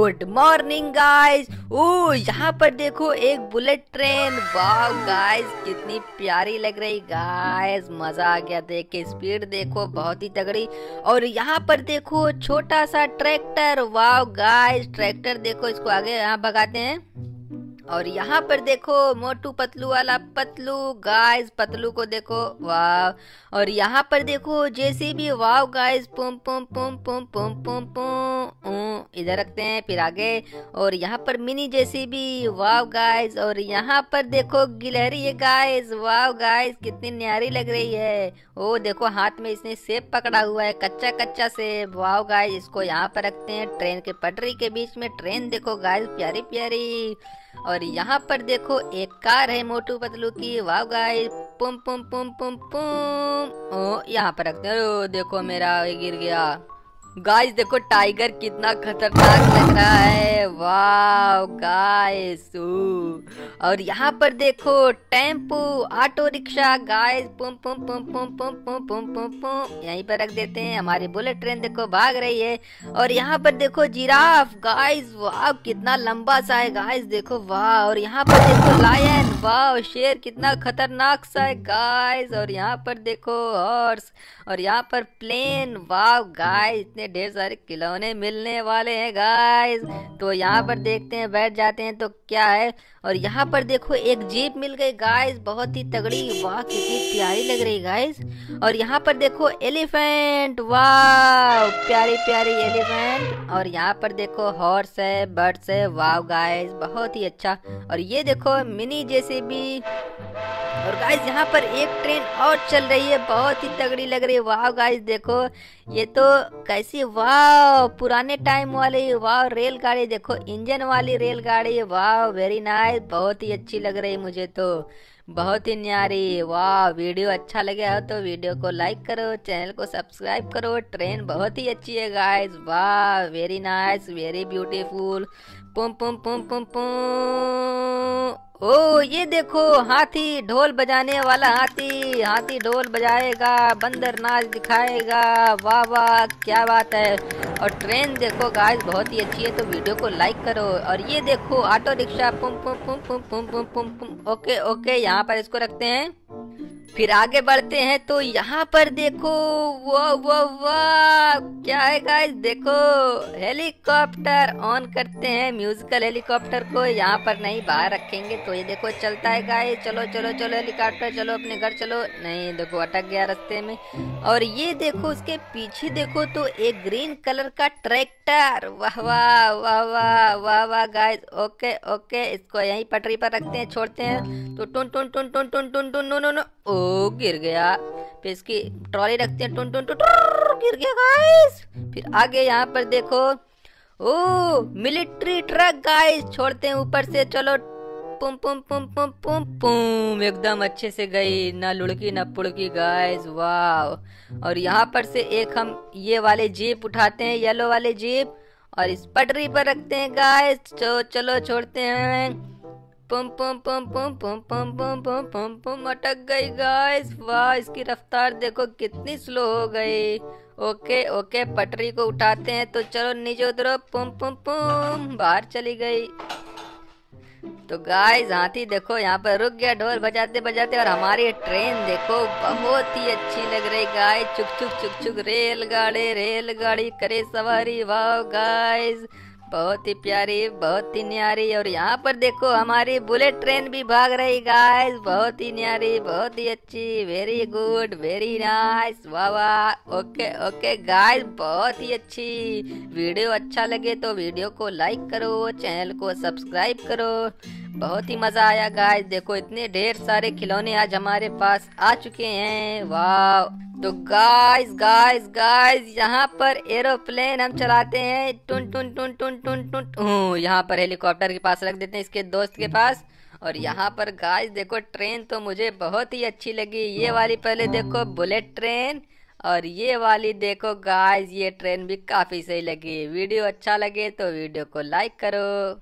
Good morning guys ओ यहाँ पर देखो एक बुलेट ट्रेन वाह गाइस कितनी प्यारी लग रही गाइस मज़ा आ गया देख के. स्पीड देखो, बहुत ही तगड़ी. और यहाँ पर देखो छोटा सा ट्रैक्टर वाह गाइस ट्रैक्टर देखो, इसको आगे यहाँ भगाते हैं. और यहाँ पर देखो, मोटू पतलू वाला पतलू गाइस पतलू को देखो, वाव। और यहाँ पर देखो, जैसे भी वाव गाइस पुम पुम पुम पुम पुम पुम पुम इधर रखते हैं, फिर आगे। और यहाँ पर मिनी जैसी भी, वाव गाइस और यहाँ पर देखो, गिलहरी है गाइस वाव गाइस कितनी न्यारी लग रही है। ओ, देखो, हाथ में इसने सेब पकड़ा हुआ है कच्चा कच्चा सेब। वाव गाइस इसको यहाँ पर रखते हैं, ट्रेन के पटरी के बीच में, ट्रेन देखो गाइस प्यारी प्यारी और यहाँ पर देखो एक कार है मोटू पतलू की। वाह गाय पुम पुम पुम पुम पुम। ओ, यहाँ पर रखते हैं देखो मेरा गिर गया। गाइस देखो टाइगर कितना खतरनाक लग रहा है। वाह गाइस और यहाँ पर देखो, टेंपो ऑटो रिक्शा गाइस पुम पुम पुम पुम पुम पुम पुम पुम पुम यहीं पर रख देते हैं, हमारी बुलेट ट्रेन देखो, भाग रही है। और यहाँ पर देखो जिराफ गाइस वाह कितना लंबा सा है गाइस देखो वाह और यहाँ पर देखो लायन वाह शेर कितना खतरनाक सा है गाइस और यहाँ पर देखो हॉर्स और यहाँ पर प्लेन वाह गाइस इतने ढेर सारे खिलौने मिलने वाले हैं गाइस तो यहाँ पर देखते हैं, बैठ जाते हैं तो क्या है? और यहाँ पर देखो, एक जीप मिल गई गाइस बहुत ही तगड़ी. वाह, कितनी प्यारी लग रही गाइस और यहाँ पर देखो एलिफेंट वाह प्यारी प्यारी एलिफेंट और यहाँ पर देखो हॉर्स है बर्ड्स है. वाह गाइस बहुत ही अच्छा. और ये देखो मिनी जैसे भी और गाइस यहाँ पर एक ट्रेन और चल रही है। बहुत ही तगड़ी लग रही है। वाह गाइस देखो, ये तो कैसी वाह पुराने टाइम वाली वाह रेलगाड़ी, देखो इंजन वाली रेलगाड़ी वाह वेरी नाइस बहुत ही अच्छी लग रही मुझे तो। बहुत ही न्यारी वाह वीडियो अच्छा लगे हो तो वीडियो को लाइक करो चैनल को सब्सक्राइब करो। ट्रेन बहुत ही अच्छी है गाइस वाह वेरी नाइस वेरी ब्यूटीफुल पुम पुम पुम पुम पुम ओ, ये देखो, हाथी ढोल बजाने वाला हाथी। हाथी ढोल बजाएगा, बंदर नाच दिखाएगा। वाह वाह, क्या बात है। और ट्रेन देखो गाइस बहुत ही अच्छी है तो वीडियो को लाइक करो। और ये देखो ऑटो रिक्शा पुम पुम पुम पुम पुम पुम पुम पुम ओके ओके यहाँ पर इसको रखते हैं। फिर आगे बढ़ते हैं तो यहाँ पर देखो, वाह वाह वाह क्या है गाइस देखो हेलीकॉप्टर ऑन करते हैं म्यूजिकल हेलीकॉप्टर को यहाँ पर नहीं बाहर रखेंगे तो ये देखो चलता है गाइस चलो चलो चलो हेलीकॉप्टर चलो अपने घर चलो नहीं देखो अटक गया रास्ते में और ये देखो उसके पीछे देखो तो एक ग्रीन कलर का ट्रैक्टर वाह वाह वाह वाह वाह वाह गाइस ओके ओके इसको यहीं पटरी पर रखते हैं छोड़ते हैं तो टुन टुन टुन टुन टुन टुन टुन नो नो नो ओ गिर गया फिर इसकी ट्रॉली रखते हैं टुन टुन टुन गिर गया गाइस फिर आगे यहाँ पर देखो ओ मिलिट्री ट्रक गाइस छोड़ते हैं ऊपर से चलो पुम पुम पुम पुम पुम पुम एकदम अच्छे से गई ना लुड़की ना पुड़की गाइस वाह और यहाँ पर से एक हम ये वाले जीप उठाते हैं येलो वाले जीप और इस पटरी पर रखते हैं गाइस चो, चलो छोड़ते हैं पुम पुम पुम पुम पुम पुम पुम पुम पम पम अटक गई गाइस वाह इसकी रफ्तार देखो कितनी स्लो हो गई ओके ओके, पटरी को उठाते हैं तो चलो नीचे उतरो पुम पुम पुम, बाहर चली गई। तो गाइस हाथी देखो, यहाँ पर रुक गया, ढोल बजाते बजाते, और हमारी ट्रेन देखो, बहुत ही अच्छी लग रही गाय चुक चुक चुक चुक, रेलगाड़ी रेलगाड़ी, करे सवारी वाह गाइस बहुत ही प्यारी, बहुत ही न्यारी। और यहाँ पर देखो, हमारी बुलेट ट्रेन भी भाग रही गाइस बहुत ही न्यारी, बहुत ही अच्छी। वेरी गुड वेरी नाइस वाह वाह। ओके ओके गाइस बहुत ही अच्छी। वीडियो अच्छा लगे तो वीडियो को लाइक करो चैनल को सब्सक्राइब करो। बहुत ही मज़ा आया गाइस देखो, इतने ढेर सारे खिलौने आज हमारे पास आ चुके हैं। वाह तो गाइस गाइस गाइस यहाँ पर एरोप्लेन हम चलाते हैं। टुन टुन टुन टुन टुन टुन यहाँ पर हेलीकॉप्टर के पास रख देते हैं इसके दोस्त के पास। और यहाँ पर गाइस देखो ट्रेन तो मुझे बहुत ही अच्छी लगी। ये वाली पहले देखो बुलेट ट्रेन और ये वाली देखो गाइस ये ट्रेन भी काफ़ी सही लगी। वीडियो अच्छा लगे तो वीडियो को लाइक करो।